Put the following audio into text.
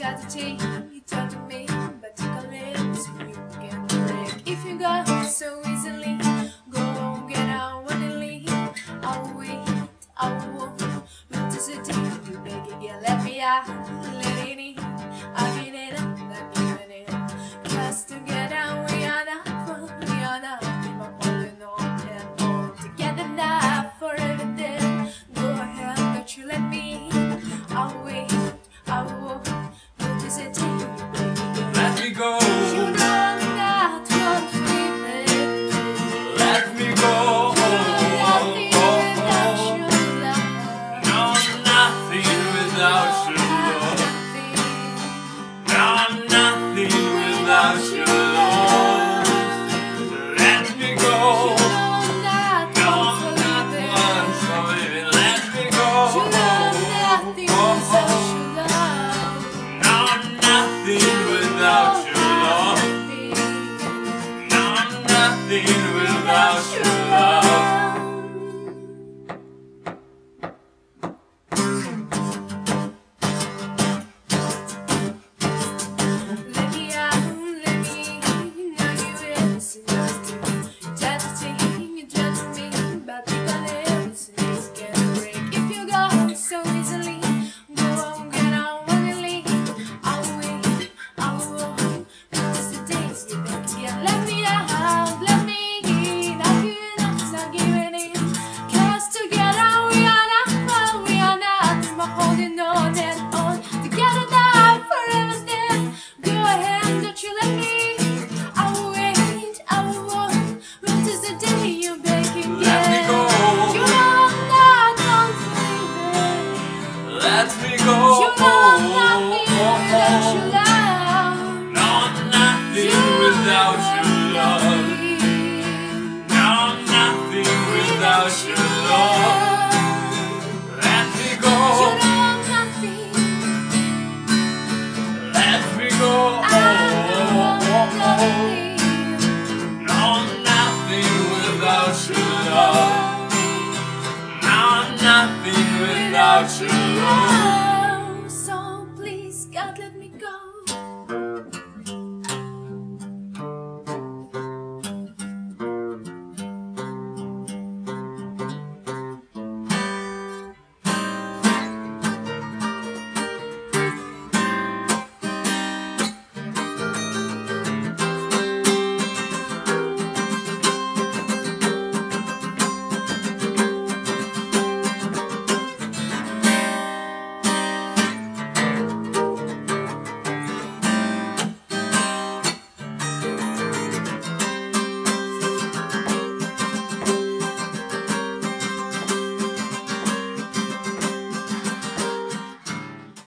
tried to take, you talk to me, but you can't live, you can break. If you go so easily, go get out willingly. I will wait, I will walk, but to the you make it, let me out. nothing without you. let me go. You know nothing without your love. No, I'm nothing without your love. Let me go. Nothing. Let me go. Nothing without your love. Nothing without your love.